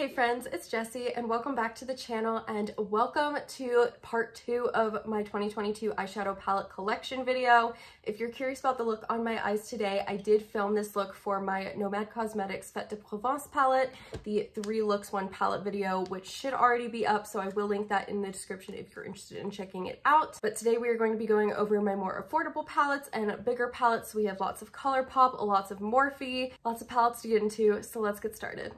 Hey friends, it's Jessi and welcome back to the channel and welcome to part two of my 2022 eyeshadow palette collection video. If you're curious about the look on my eyes today, I did film this look for my Nomad Cosmetics Fête de Provence palette, the three looks one palette video, which should already be up, so I will link that in the description if you're interested in checking it out. But today we are going to be going over my more affordable palettes and bigger palettes. We have lots of ColourPop, lots of Morphe, lots of palettes to get into, so let's get started.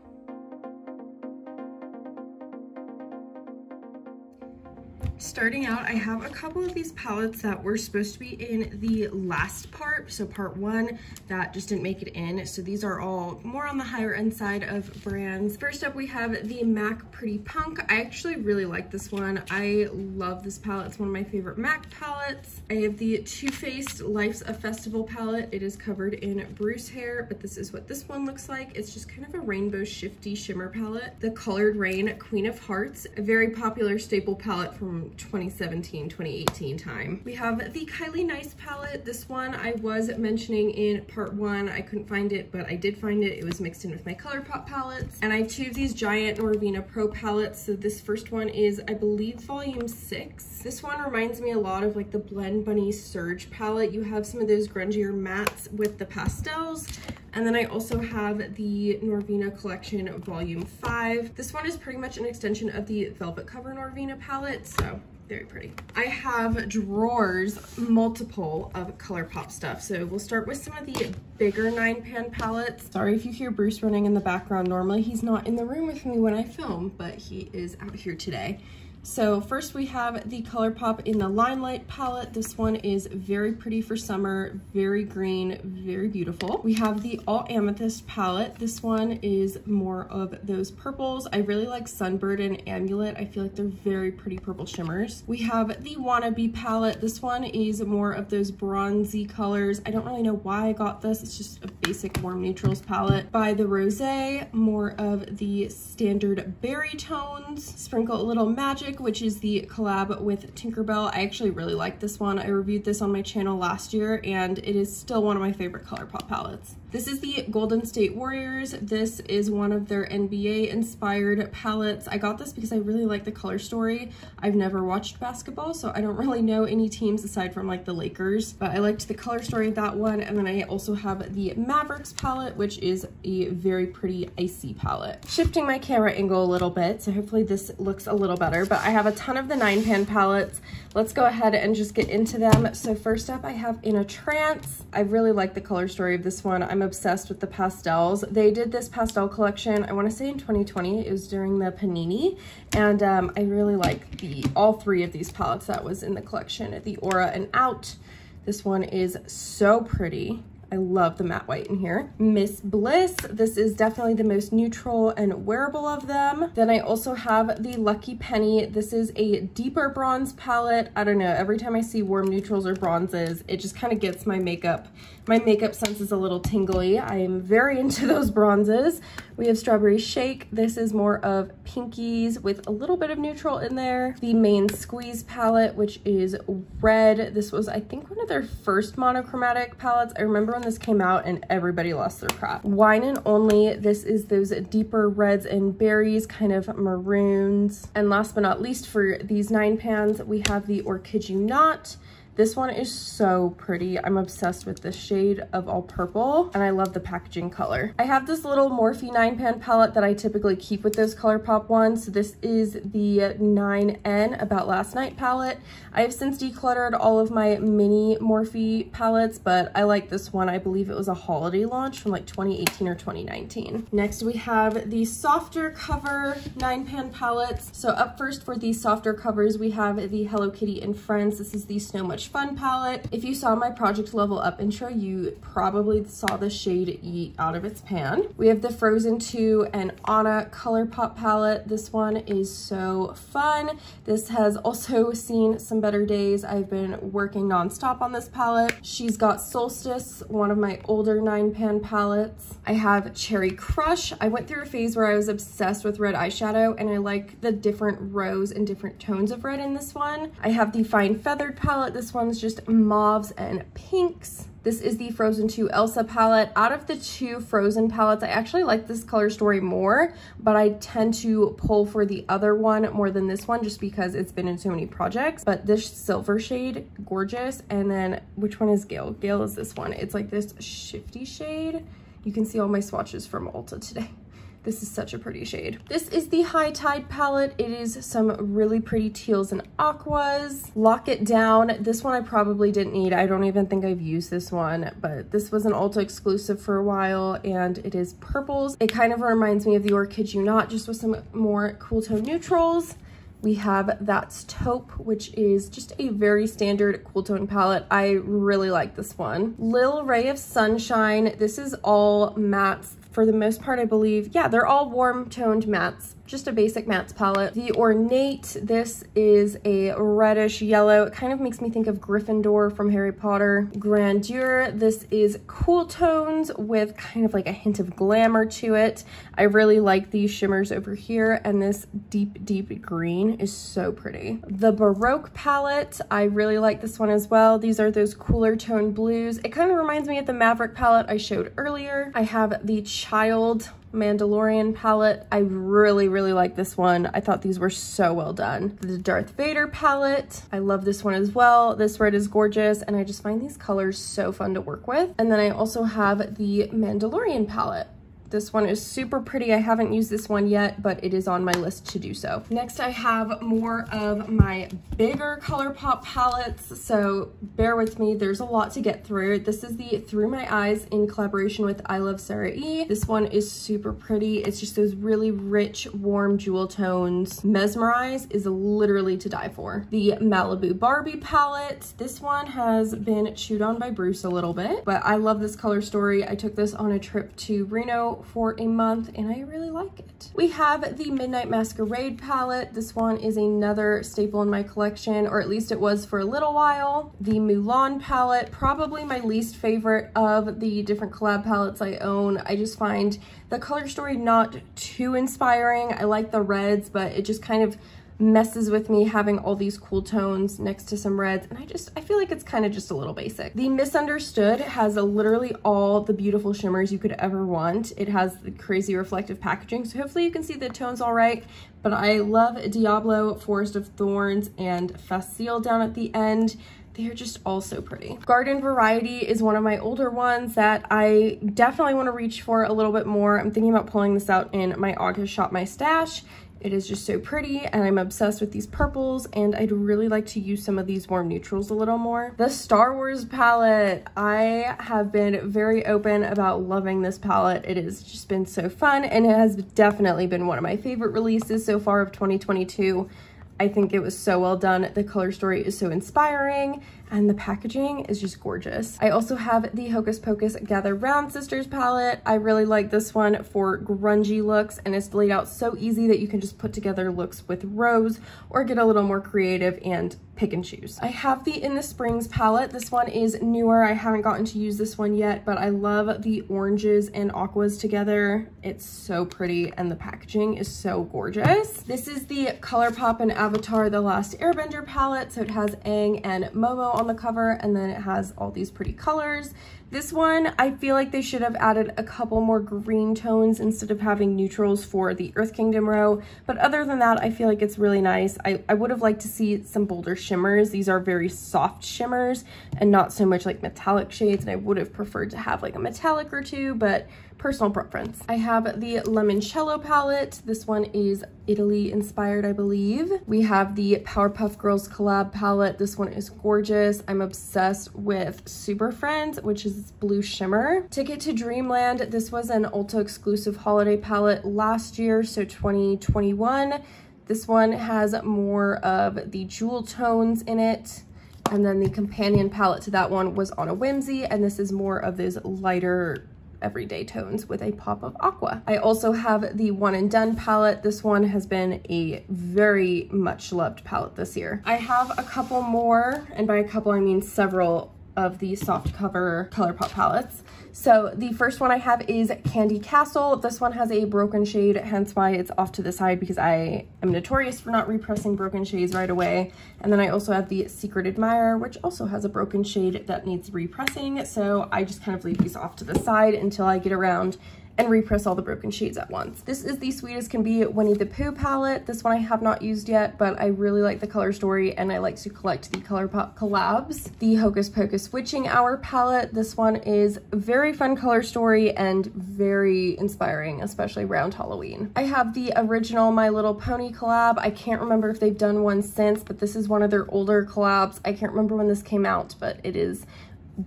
Starting out, I have a couple of these palettes that were supposed to be in the last part, so part one, that just didn't make it in. So these are all more on the higher end side of brands. First up, we have the MAC Pretty Punk. I actually really like this one. I love this palette. It's one of my favorite MAC palettes. I have the Too Faced Life's a Festival palette. It is covered in Bruce hair, but this is what this one looks like. It's just kind of a rainbow shifty shimmer palette. The Coloured Raine Queen of Hearts, a very popular staple palette from 2017, 2018 time. We have the Kylie Nice palette. This one I was mentioning in part one. I couldn't find it, but I did find it. It was mixed in with my ColourPop palettes. And I have two of these giant Norvina Pro palettes. So this first one is, I believe, volume six. This one reminds me a lot of like the Blend Bunny Surge palette. You have some of those grungier mattes with the pastels. And then I also have the Norvina Collection Volume 5. This one is pretty much an extension of the Velvet Cover Norvina palette, so very pretty. I have drawers, multiple of ColourPop stuff. So we'll start with some of the bigger nine pan palettes. Sorry if you hear Bruce running in the background. Normally he's not in the room with me when I film, but he is out here today. So first we have the ColourPop in the Limelight palette. This one is very pretty for summer, very green, very beautiful. We have the All Amethyst palette. This one is more of those purples. I really like Sunbird and Amulet. I feel like they're very pretty purple shimmers. We have the Wannabe palette. This one is more of those bronzy colors. I don't really know why I got this. It's just a basic warm neutrals palette. By the Rosé, more of the standard berry tones. Sprinkle a little magic which is the collab with Tinkerbell. I actually really like this one. I reviewed this on my channel last year and it is still one of my favorite ColourPop palettes. This is the Golden State Warriors. This is one of their NBA inspired palettes. I got this because I really like the color story. I've never watched basketball, so I don't really know any teams aside from like the Lakers, but I liked the color story of that one. And then I also have the Mavericks palette, which is a very pretty icy palette. Shifting my camera angle a little bit, so hopefully this looks a little better, but I have a ton of the nine pan palettes. Let's go ahead and just get into them. So first up, I have In a Trance. I really like the color story of this one. I'm obsessed with the pastels. They did this pastel collection, I wanna say in 2020, it was during the Panini, and um, I really like the all three of these palettes that was in the collection, the Aura and Out. This one is so pretty. I love the matte white in here. Miss Bliss, this is definitely the most neutral and wearable of them. Then I also have the Lucky Penny. This is a deeper bronze palette. I don't know, every time I see warm neutrals or bronzes, it just kind of gets my makeup my makeup sense is a little tingly. I am very into those bronzes. We have Strawberry Shake. This is more of pinkies with a little bit of neutral in there. The main Squeeze palette, which is red. This was, I think, one of their first monochromatic palettes. I remember when this came out and everybody lost their crap. Wine and Only. This is those deeper reds and berries, kind of maroons. And last but not least, for these nine pans, we have the Orchid You Not. This one is so pretty. I'm obsessed with this shade of all purple and I love the packaging color. I have this little Morphe 9 pan palette that I typically keep with those ColourPop ones. So this is the 9N About Last Night palette. I have since decluttered all of my mini Morphe palettes, but I like this one. I believe it was a holiday launch from like 2018 or 2019. Next we have the softer cover 9 pan palettes. So up first for the softer covers, we have the Hello Kitty and Friends. This is the Snow Much Fun palette. If you saw my Project Level Up intro, you probably saw the shade Eat out of its pan. We have the Frozen 2 and Anna ColourPop palette. This one is so fun. This has also seen some better days. I've been working nonstop on this palette. She's got Solstice, one of my older nine pan palettes. I have Cherry Crush. I went through a phase where I was obsessed with red eyeshadow and I like the different rows and different tones of red in this one. I have the Fine Feathered palette. This One's just mauves and pinks. This is the Frozen 2 Elsa palette. Out of the two Frozen palettes, I actually like this color story more, but I tend to pull for the other one more than this one just because it's been in so many projects. But this silver shade, gorgeous. And then which one is Gale? Gale is this one. It's like this shifty shade. You can see all my swatches from Ulta today. This is such a pretty shade. This is the High Tide palette. It is some really pretty teals and aquas. Lock It Down. This one I probably didn't need. I don't even think I've used this one, but this was an Ulta exclusive for a while and it is purples. It kind of reminds me of the Orchid You Not, just with some more cool tone neutrals. We have That's Taupe, which is just a very standard cool tone palette. I really like this one. Lil Ray of Sunshine. This is all mattes for the most part, I believe. Yeah, they're all warm toned mattes just a basic mattes palette. The Ornate, this is a reddish yellow. It kind of makes me think of Gryffindor from Harry Potter. Grandeur, this is cool tones with kind of like a hint of glamour to it. I really like these shimmers over here and this deep, deep green is so pretty. The Baroque palette, I really like this one as well. These are those cooler tone blues. It kind of reminds me of the Maverick palette I showed earlier. I have the Child Mandalorian palette. I really, really like this one. I thought these were so well done. The Darth Vader palette. I love this one as well. This red is gorgeous and I just find these colors so fun to work with. And then I also have the Mandalorian palette. This one is super pretty. I haven't used this one yet, but it is on my list to do so. Next, I have more of my bigger ColourPop palettes, so bear with me. There's a lot to get through. This is the Through My Eyes in collaboration with I Love Sarah E. This one is super pretty. It's just those really rich, warm jewel tones. Mesmerize is literally to die for. The Malibu Barbie palette. This one has been chewed on by Bruce a little bit, but I love this color story. I took this on a trip to Reno for a month and I really like it. We have the Midnight Masquerade palette. This one is another staple in my collection, or at least it was for a little while. The Mulan palette, probably my least favorite of the different collab palettes I own. I just find the color story not too inspiring. I like the reds, but it just kind of messes with me having all these cool tones next to some reds and I just I feel like it's kind of just a little basic. The Misunderstood has a, literally all the beautiful shimmers you could ever want. It has the crazy reflective packaging so hopefully you can see the tones all right but I love Diablo, Forest of Thorns, and Facile down at the end. They're just all so pretty. Garden Variety is one of my older ones that I definitely want to reach for a little bit more. I'm thinking about pulling this out in my August Shop My Stash. It is just so pretty and I'm obsessed with these purples and I'd really like to use some of these warm neutrals a little more. The Star Wars palette, I have been very open about loving this palette. It has just been so fun and it has definitely been one of my favorite releases so far of 2022. I think it was so well done. The color story is so inspiring and the packaging is just gorgeous. I also have the Hocus Pocus Gather Round Sisters palette. I really like this one for grungy looks and it's laid out so easy that you can just put together looks with rows or get a little more creative and pick and choose. I have the In the Springs palette. This one is newer. I haven't gotten to use this one yet, but I love the oranges and aquas together. It's so pretty and the packaging is so gorgeous. This is the ColourPop and Avatar The Last Airbender palette. So it has Aang and Momo on the cover and then it has all these pretty colors. This one, I feel like they should have added a couple more green tones instead of having neutrals for the Earth Kingdom row. But other than that, I feel like it's really nice. I, I would have liked to see some bolder shimmers. These are very soft shimmers and not so much like metallic shades. And I would have preferred to have like a metallic or two, but personal preference. I have the Lemoncello palette. This one is Italy inspired, I believe. We have the Powerpuff Girls collab palette. This one is gorgeous. I'm obsessed with Super Friends, which is blue shimmer. Ticket to Dreamland. This was an Ulta exclusive holiday palette last year, so 2021. This one has more of the jewel tones in it. And then the companion palette to that one was on a whimsy, and this is more of those lighter everyday tones with a pop of aqua. I also have the Won and Done palette. This one has been a very much loved palette this year. I have a couple more, and by a couple I mean several of the soft cover ColourPop palettes. So the first one I have is Candy Castle. This one has a broken shade, hence why it's off to the side because I am notorious for not repressing broken shades right away. And then I also have the Secret Admirer, which also has a broken shade that needs repressing. So I just kind of leave these off to the side until I get around and repress all the broken shades at once. This is the Sweet as Can Be Winnie the Pooh palette. This one I have not used yet, but I really like the color story and I like to collect the ColourPop collabs. The Hocus Pocus Witching Hour palette. This one is very fun color story and very inspiring, especially around Halloween. I have the original My Little Pony collab. I can't remember if they've done one since, but this is one of their older collabs. I can't remember when this came out, but it is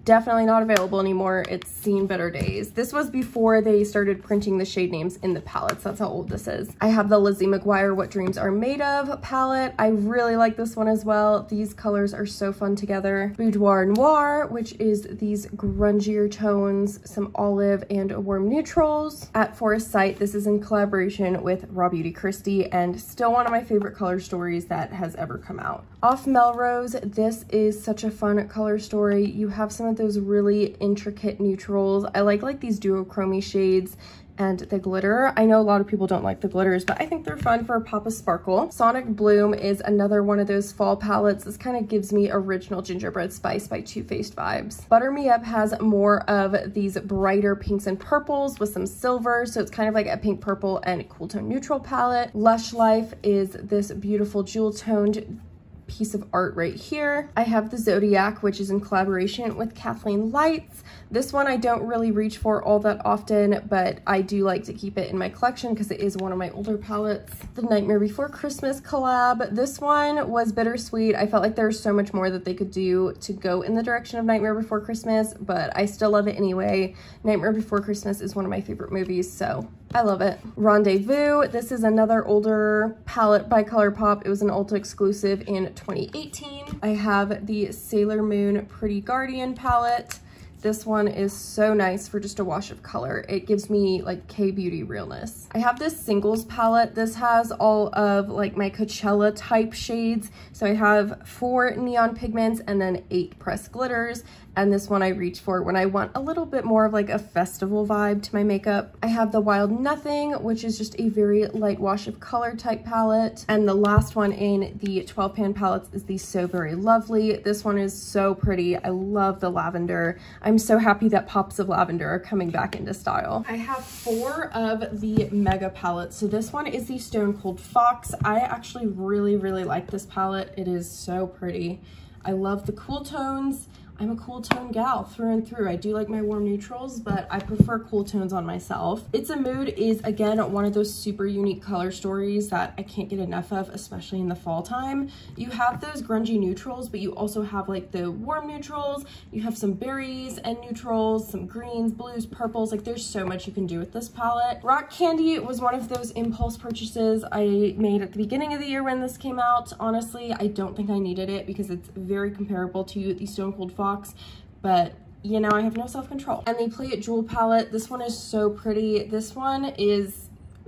definitely not available anymore. It's seen better days. This was before they started printing the shade names in the palettes. That's how old this is. I have the Lizzie McGuire What Dreams Are Made Of palette. I really like this one as well. These colors are so fun together. Boudoir Noir, which is these grungier tones, some olive and warm neutrals. At Forest Sight, this is in collaboration with Raw Beauty Kristi and still one of my favorite color stories that has ever come out. Off Melrose, this is such a fun color story. You have some of those really intricate neutrals. I like like these duochrome shades and the glitter. I know a lot of people don't like the glitters, but I think they're fun for pop of sparkle. Sonic Bloom is another one of those fall palettes. This kind of gives me original gingerbread spice by Too Faced vibes. Butter Me Up has more of these brighter pinks and purples with some silver. So it's kind of like a pink, purple, and cool tone neutral palette. Lush Life is this beautiful jewel toned piece of art right here. I have the Zodiac, which is in collaboration with Kathleen Lights. This one I don't really reach for all that often, but I do like to keep it in my collection because it is one of my older palettes. The Nightmare Before Christmas collab. This one was bittersweet. I felt like there was so much more that they could do to go in the direction of Nightmare Before Christmas, but I still love it anyway. Nightmare Before Christmas is one of my favorite movies, so I love it. Rendezvous. This is another older palette by ColourPop. It was an Ulta exclusive in 2018. I have the Sailor Moon Pretty Guardian palette. This one is so nice for just a wash of color. It gives me like K-beauty realness. I have this singles palette. This has all of like my Coachella type shades. So I have four neon pigments and then eight pressed glitters and this one I reach for when I want a little bit more of like a festival vibe to my makeup. I have the Wild Nothing, which is just a very light wash of color type palette. And the last one in the 12 pan palettes is the So Very Lovely. This one is so pretty. I love the lavender. I'm so happy that pops of lavender are coming back into style. I have four of the Mega palettes. So this one is the Stone Cold Fox. I actually really, really like this palette. It is so pretty. I love the cool tones. I'm a cool tone gal through and through. I do like my warm neutrals, but I prefer cool tones on myself. It's a Mood is, again, one of those super unique color stories that I can't get enough of, especially in the fall time. You have those grungy neutrals, but you also have like the warm neutrals. You have some berries and neutrals, some greens, blues, purples. Like there's so much you can do with this palette. Rock Candy was one of those impulse purchases I made at the beginning of the year when this came out. Honestly, I don't think I needed it because it's very comparable to the Stone Cold Fox box, but you know, I have no self-control. And the Play It Jewel palette, this one is so pretty. This one is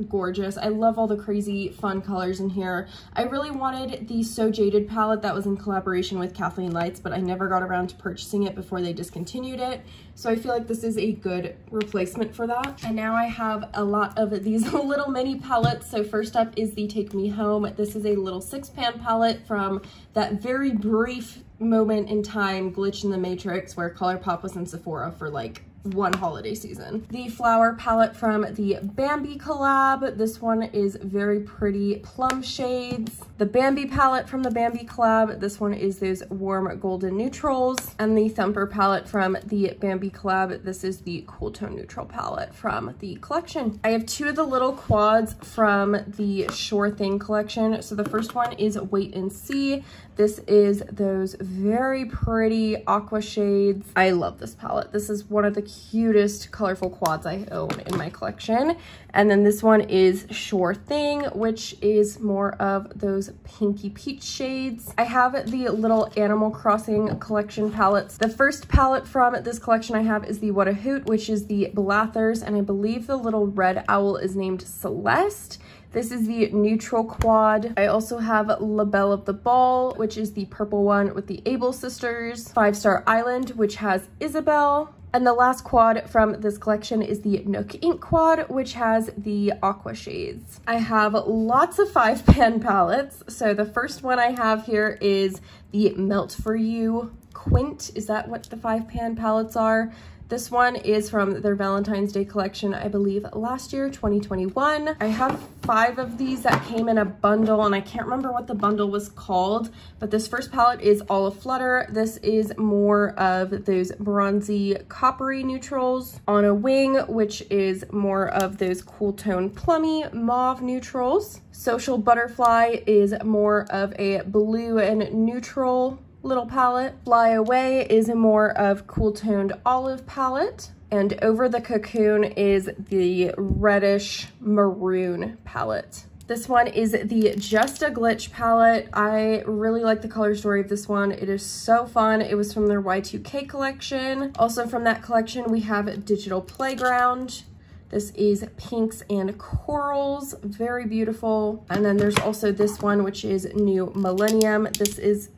gorgeous. I love all the crazy fun colors in here. I really wanted the So Jaded palette that was in collaboration with Kathleen Lights, but I never got around to purchasing it before they discontinued it. So I feel like this is a good replacement for that. And now I have a lot of these little mini palettes. So first up is the Take Me Home. This is a little six pan palette from that very brief moment in time glitch in the matrix where ColourPop was in Sephora for like one holiday season. The flower palette from the Bambi collab. This one is very pretty plum shades. The Bambi palette from the Bambi collab. This one is those warm golden neutrals. And the Thumper palette from the Bambi collab. This is the cool tone neutral palette from the collection. I have two of the little quads from the Shore Thing collection. So the first one is Wait and See. This is those very pretty aqua shades. I love this palette. This is one of the cutest colorful quads I own in my collection. And then this one is Shore Thing, which is more of those pinky peach shades. I have the little Animal Crossing collection palettes. The first palette from this collection I have is the What a Hoot, which is the Blathers, and I believe the little red owl is named Celeste. This is the neutral quad. I also have La Belle of the Ball, which is the purple one with the Able sisters. Five Star Island, which has Isabelle. And the last quad from this collection is the Nook Inc quad, which has the aqua shades. I have lots of five pan palettes. So the first one I have here is the Melt For You Quint. Is that what the five pan palettes are? This one is from their Valentine's Day collection, I believe last year, 2021. I have five of these that came in a bundle and I can't remember what the bundle was called, but this first palette is All a flutter. This is more of those bronzy coppery neutrals on a wing, which is more of those cool tone plummy mauve neutrals. Social Butterfly is more of a blue and neutral little palette. Fly Away is a more of cool toned olive palette. And Over the Cocoon is the reddish maroon palette. This one is the Just a Glitch palette. I really like the color story of this one. It is so fun. It was from their Y2K collection. Also from that collection, we have Digital Playground. This is pinks and corals, very beautiful. And then there's also this one, which is New Millennium. This is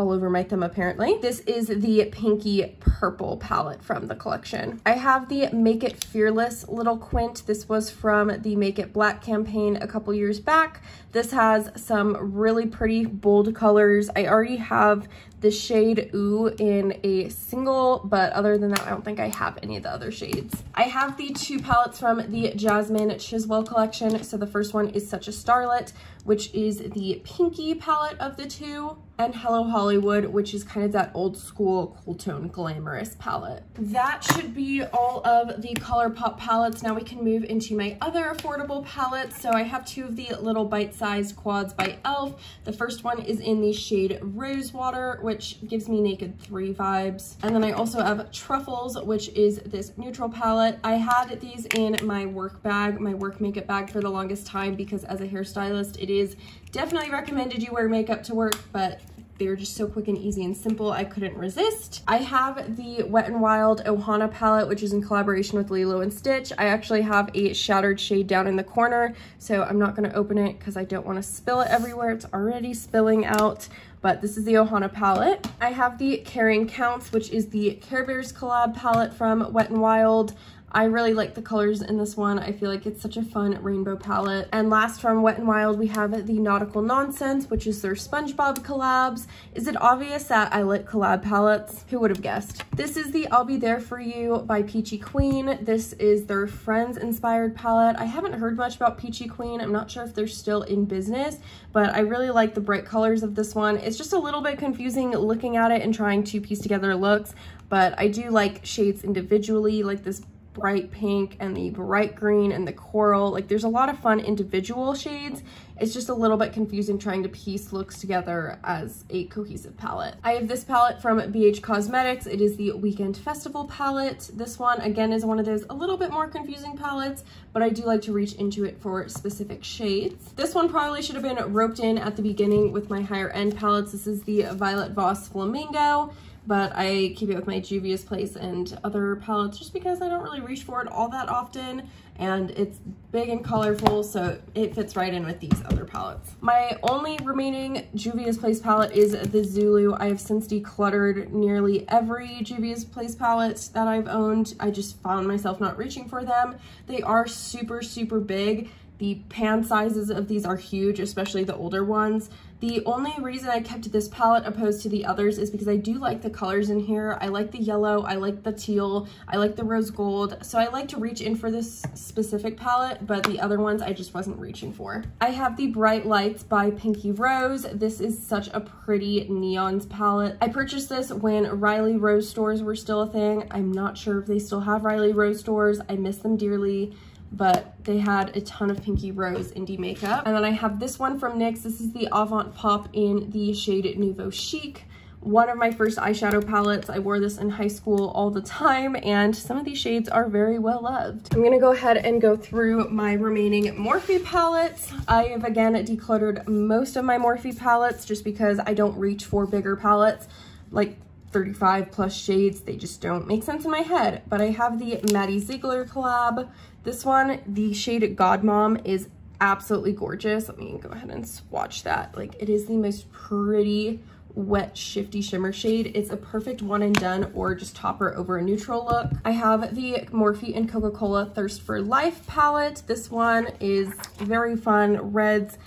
all over my thumb apparently. This is the Pinky Purple palette from the collection. I have the Make It Fearless little quint. This was from the Make It Black campaign a couple years back. This has some really pretty bold colors. I already have the shade Ooh in a single, but other than that, I don't think I have any of the other shades. I have the two palettes from the Jasmine Chiswell collection. So the first one is Such a Starlet, which is the pinky palette of the two, and Hello Hollywood, which is kind of that old school cool tone glamorous palette. That should be all of the ColourPop palettes. Now we can move into my other affordable palettes. So I have two of the little bite-sized quads by e.l.f. The first one is in the shade Rosewater, which gives me Naked 3 vibes. And then I also have Truffles, which is this neutral palette. I had these in my work bag, my work makeup bag for the longest time because as a hairstylist, it is definitely recommended you wear makeup to work, but they were just so quick and easy and simple, I couldn't resist. I have the Wet n Wild Ohana palette, which is in collaboration with Lilo and Stitch. I actually have a shattered shade down in the corner, so I'm not gonna open it because I don't wanna spill it everywhere. It's already spilling out but this is the Ohana palette. I have the Caring Counts, which is the Care Bears collab palette from Wet n Wild. I really like the colors in this one. I feel like it's such a fun rainbow palette. And last from Wet n Wild, we have the Nautical Nonsense, which is their SpongeBob collabs. Is it obvious that I like collab palettes? Who would have guessed? This is the I'll Be There For You by Peachy Queen. This is their Friends inspired palette. I haven't heard much about Peachy Queen. I'm not sure if they're still in business, but I really like the bright colors of this one. It's just a little bit confusing looking at it and trying to piece together looks, but I do like shades individually, like this bright pink and the bright green and the coral. Like there's a lot of fun individual shades. It's just a little bit confusing trying to piece looks together as a cohesive palette. I have this palette from BH Cosmetics. It is the Weekend Festival palette. This one again is one of those a little bit more confusing palettes, but I do like to reach into it for specific shades. This one probably should have been roped in at the beginning with my higher end palettes. This is the Violet Voss Flamingo but I keep it with my Juvia's Place and other palettes just because I don't really reach for it all that often and it's big and colorful so it fits right in with these other palettes. My only remaining Juvia's Place palette is the Zulu. I have since decluttered nearly every Juvia's Place palette that I've owned. I just found myself not reaching for them. They are super, super big. The pan sizes of these are huge, especially the older ones. The only reason I kept this palette opposed to the others is because I do like the colors in here. I like the yellow, I like the teal, I like the rose gold. So I like to reach in for this specific palette, but the other ones I just wasn't reaching for. I have the Bright Lights by Pinky Rose. This is such a pretty neons palette. I purchased this when Riley Rose stores were still a thing. I'm not sure if they still have Riley Rose stores. I miss them dearly but they had a ton of Pinky Rose indie makeup. And then I have this one from NYX. This is the Avant Pop in the shade Nouveau Chic. One of my first eyeshadow palettes. I wore this in high school all the time and some of these shades are very well loved. I'm gonna go ahead and go through my remaining Morphe palettes. I have again decluttered most of my Morphe palettes just because I don't reach for bigger palettes. Like 35 plus shades. They just don't make sense in my head. But I have the Maddie Ziegler collab. This one, the shade God Mom is absolutely gorgeous. Let me go ahead and swatch that. Like it is the most pretty wet shifty shimmer shade. It's a perfect one and done or just topper over a neutral look. I have the Morphe and Coca-Cola Thirst for Life palette. This one is very fun. Reds,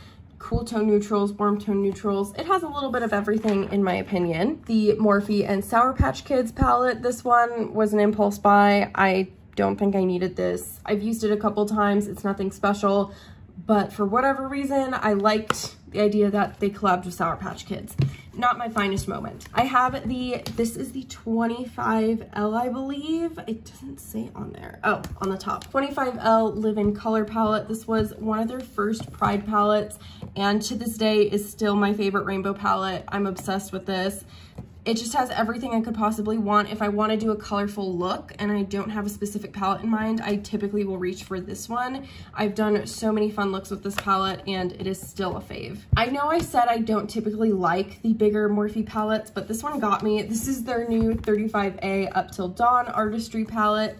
cool tone neutrals, warm tone neutrals. It has a little bit of everything in my opinion. The Morphe and Sour Patch Kids palette. This one was an impulse buy. I don't think I needed this. I've used it a couple times. It's nothing special, but for whatever reason, I liked the idea that they collabed with Sour Patch Kids. Not my finest moment. I have the, this is the 25L, I believe. It doesn't say on there. Oh, on the top. 25L Live in Color palette. This was one of their first Pride palettes and to this day is still my favorite rainbow palette. I'm obsessed with this it just has everything I could possibly want. If I want to do a colorful look and I don't have a specific palette in mind, I typically will reach for this one. I've done so many fun looks with this palette and it is still a fave. I know I said I don't typically like the bigger Morphe palettes, but this one got me. This is their new 35A Up Till Dawn Artistry palette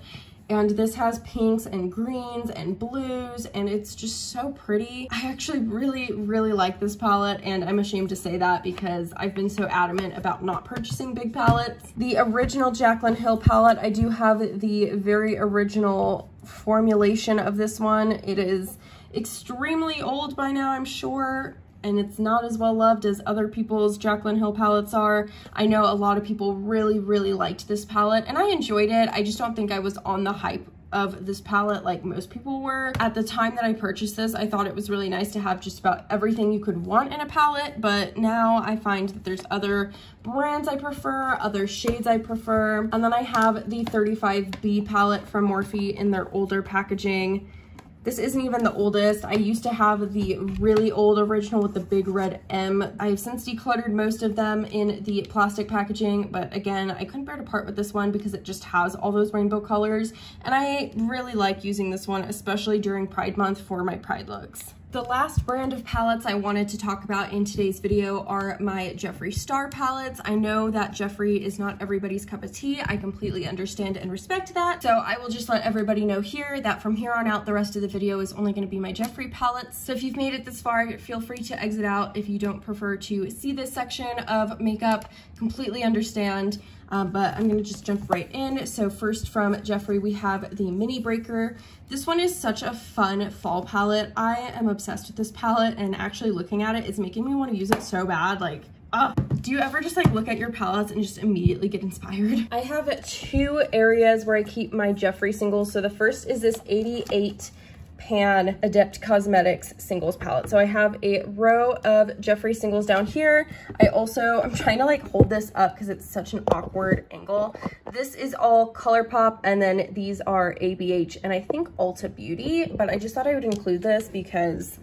and this has pinks and greens and blues and it's just so pretty. I actually really, really like this palette and I'm ashamed to say that because I've been so adamant about not purchasing big palettes. The original Jaclyn Hill palette, I do have the very original formulation of this one. It is extremely old by now, I'm sure and it's not as well loved as other people's Jaclyn Hill palettes are. I know a lot of people really, really liked this palette and I enjoyed it. I just don't think I was on the hype of this palette like most people were. At the time that I purchased this, I thought it was really nice to have just about everything you could want in a palette, but now I find that there's other brands I prefer, other shades I prefer. And then I have the 35B palette from Morphe in their older packaging. This isn't even the oldest. I used to have the really old original with the big red M. I've since decluttered most of them in the plastic packaging, but again, I couldn't bear to part with this one because it just has all those rainbow colors. And I really like using this one, especially during Pride Month for my Pride looks. The last brand of palettes I wanted to talk about in today's video are my Jeffree Star palettes. I know that Jeffree is not everybody's cup of tea. I completely understand and respect that. So I will just let everybody know here that from here on out, the rest of the video is only gonna be my Jeffree palettes. So if you've made it this far, feel free to exit out if you don't prefer to see this section of makeup. Completely understand um, but I'm gonna just jump right in. So first from Jeffree, we have the Mini Breaker. This one is such a fun fall palette. I am obsessed with this palette and actually looking at it is making me wanna use it so bad. Like, uh, do you ever just like look at your palettes and just immediately get inspired? I have two areas where I keep my Jeffree singles. So the first is this 88 Pan Adept Cosmetics singles palette. So I have a row of Jeffree singles down here. I also, I'm trying to like hold this up because it's such an awkward angle. This is all ColourPop and then these are ABH and I think Ulta Beauty, but I just thought I would include this because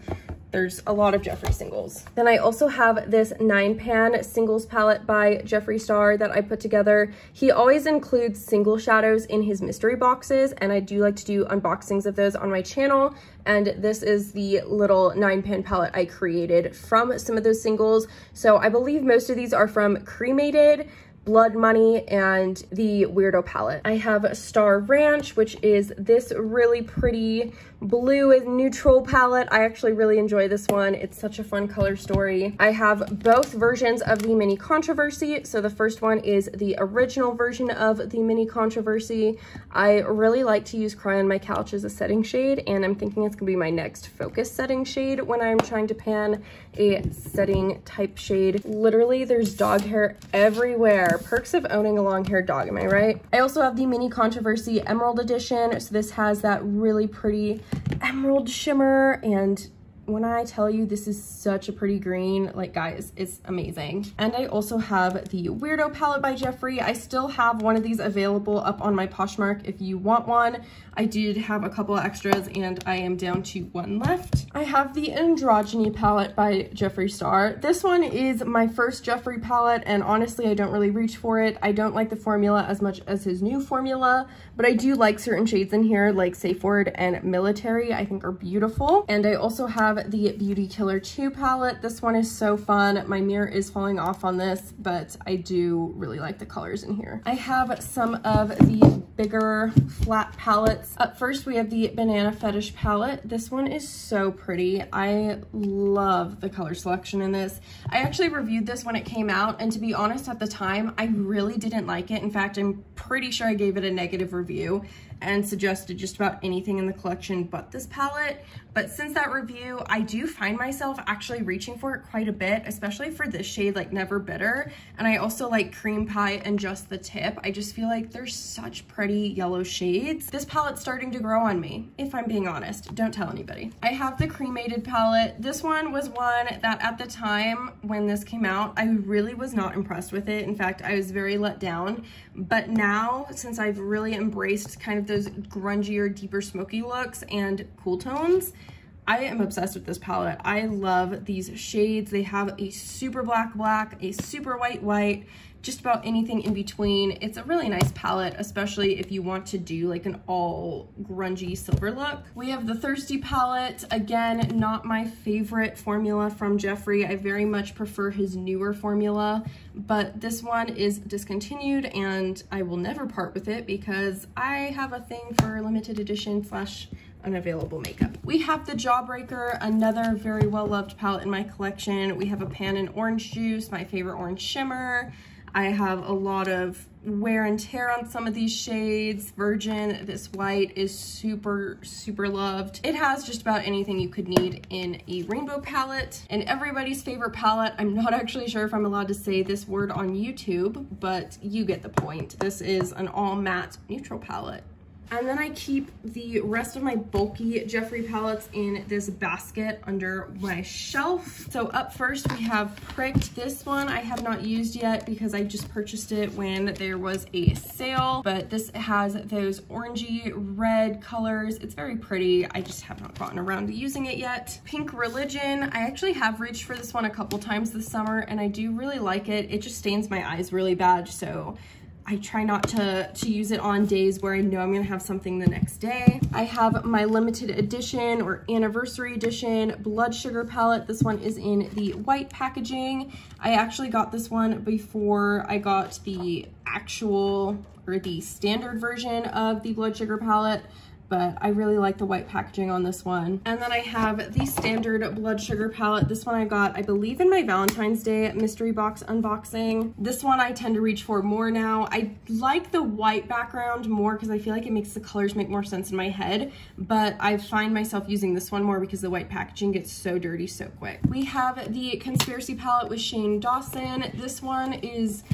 there's a lot of Jeffree singles. Then I also have this nine pan singles palette by Jeffree Star that I put together. He always includes single shadows in his mystery boxes and I do like to do unboxings of those on my channel. And this is the little nine pan palette I created from some of those singles. So I believe most of these are from Cremated, Blood Money and the Weirdo palette. I have Star Ranch, which is this really pretty blue and neutral palette. I actually really enjoy this one. It's such a fun color story. I have both versions of the Mini Controversy. So the first one is the original version of the Mini Controversy. I really like to use Cry on My Couch as a setting shade, and I'm thinking it's gonna be my next focus setting shade when I'm trying to pan a setting type shade. Literally, there's dog hair everywhere. Perks of owning a long haired dog, am I right? I also have the Mini Controversy Emerald Edition. So this has that really pretty emerald shimmer and when I tell you this is such a pretty green, like guys, it's amazing. And I also have the Weirdo palette by Jeffree. I still have one of these available up on my Poshmark if you want one. I did have a couple extras and I am down to one left. I have the Androgyny palette by Jeffree Star. This one is my first Jeffree palette and honestly I don't really reach for it. I don't like the formula as much as his new formula, but I do like certain shades in here like Safe Word and Military I think are beautiful. And I also have the Beauty Killer 2 palette. This one is so fun. My mirror is falling off on this, but I do really like the colors in here. I have some of the bigger flat palettes. Up first, we have the Banana Fetish palette. This one is so pretty. I love the color selection in this. I actually reviewed this when it came out, and to be honest, at the time, I really didn't like it. In fact, I'm pretty sure I gave it a negative review and suggested just about anything in the collection but this palette. But since that review, I do find myself actually reaching for it quite a bit, especially for this shade, like Never Bitter. And I also like Cream Pie and Just the Tip. I just feel like they're such pretty yellow shades. This palette's starting to grow on me, if I'm being honest. Don't tell anybody. I have the Cremated palette. This one was one that at the time when this came out, I really was not impressed with it. In fact, I was very let down. But now, since I've really embraced kind of those grungier, deeper smoky looks and cool tones, I am obsessed with this palette. I love these shades. They have a super black black, a super white white, just about anything in between. It's a really nice palette, especially if you want to do like an all grungy silver look. We have the Thirsty palette. Again, not my favorite formula from Jeffree. I very much prefer his newer formula, but this one is discontinued and I will never part with it because I have a thing for limited edition slash unavailable makeup. We have the Jawbreaker, another very well-loved palette in my collection. We have a pan in Orange Juice, my favorite orange shimmer. I have a lot of wear and tear on some of these shades. Virgin, this white is super, super loved. It has just about anything you could need in a rainbow palette. And everybody's favorite palette, I'm not actually sure if I'm allowed to say this word on YouTube, but you get the point. This is an all matte neutral palette. And then I keep the rest of my bulky Jeffree palettes in this basket under my shelf. So up first we have Pricked. This one I have not used yet because I just purchased it when there was a sale, but this has those orangey red colors. It's very pretty. I just have not gotten around to using it yet. Pink Religion. I actually have reached for this one a couple times this summer and I do really like it. It just stains my eyes really bad, so I try not to, to use it on days where I know I'm gonna have something the next day. I have my limited edition or anniversary edition blood sugar palette. This one is in the white packaging. I actually got this one before I got the actual or the standard version of the blood sugar palette but I really like the white packaging on this one. And then I have the standard blood sugar palette. This one I got, I believe in my Valentine's Day mystery box unboxing. This one I tend to reach for more now. I like the white background more because I feel like it makes the colors make more sense in my head, but I find myself using this one more because the white packaging gets so dirty so quick. We have the Conspiracy palette with Shane Dawson. This one is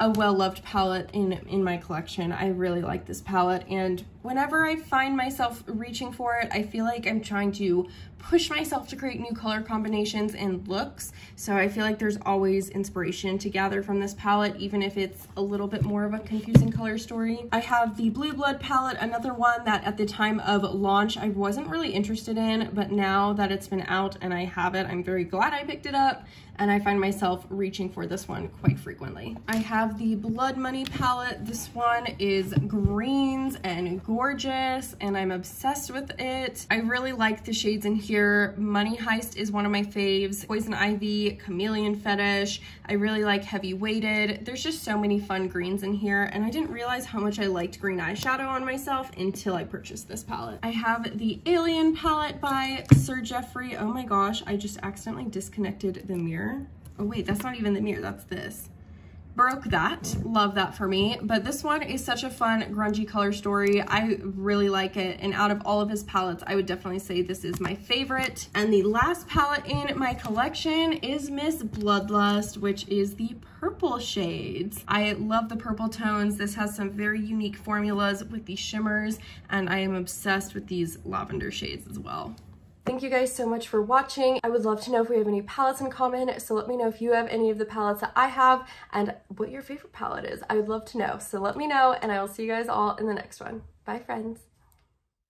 a well-loved palette in, in my collection. I really like this palette and whenever I find myself reaching for it, I feel like I'm trying to push myself to create new color combinations and looks. So I feel like there's always inspiration to gather from this palette, even if it's a little bit more of a confusing color story. I have the Blue Blood palette, another one that at the time of launch, I wasn't really interested in, but now that it's been out and I have it, I'm very glad I picked it up and I find myself reaching for this one quite frequently. I have the Blood Money palette. This one is greens and gorgeous and I'm obsessed with it. I really like the shades in here. Money Heist is one of my faves. Poison Ivy, Chameleon Fetish. I really like Heavy Weighted. There's just so many fun greens in here and I didn't realize how much I liked green eyeshadow on myself until I purchased this palette. I have the Alien palette by Sir Jeffree. Oh my gosh, I just accidentally disconnected the mirror. Oh wait, that's not even the mirror, that's this broke that. Love that for me. But this one is such a fun grungy color story. I really like it. And out of all of his palettes, I would definitely say this is my favorite. And the last palette in my collection is Miss Bloodlust, which is the purple shades. I love the purple tones. This has some very unique formulas with these shimmers, and I am obsessed with these lavender shades as well. Thank you guys so much for watching. I would love to know if we have any palettes in common, so let me know if you have any of the palettes that I have and what your favorite palette is. I would love to know, so let me know and I will see you guys all in the next one. Bye friends.